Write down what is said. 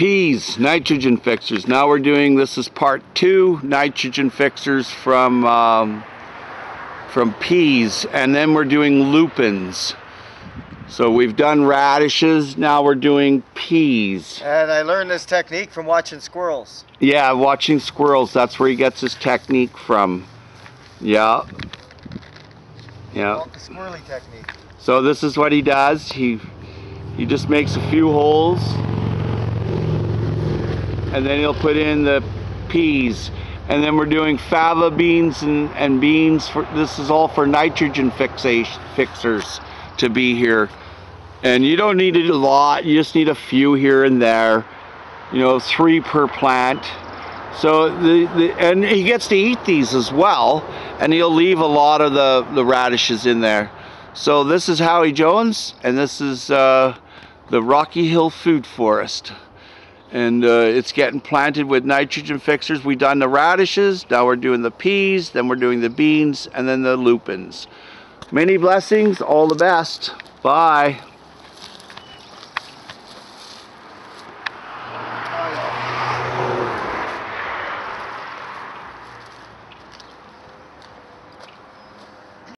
peas, nitrogen fixers. Now we're doing, this is part two, nitrogen fixers from, um, from peas. And then we're doing lupins. So we've done radishes, now we're doing peas. And I learned this technique from watching squirrels. Yeah, watching squirrels, that's where he gets his technique from. Yeah. Yeah. The squirrely technique. So this is what he does. He he just makes a few holes and then he'll put in the peas. And then we're doing fava beans and, and beans for this is all for nitrogen fixation fixers to be here. And you don't need a lot you just need a few here and there you know three per plant. So the, the and he gets to eat these as well and he'll leave a lot of the the radishes in there. So this is Howie Jones and this is uh, the Rocky Hill Food Forest and uh, it's getting planted with nitrogen fixers. We've done the radishes, now we're doing the peas, then we're doing the beans, and then the lupins. Many blessings, all the best. Bye.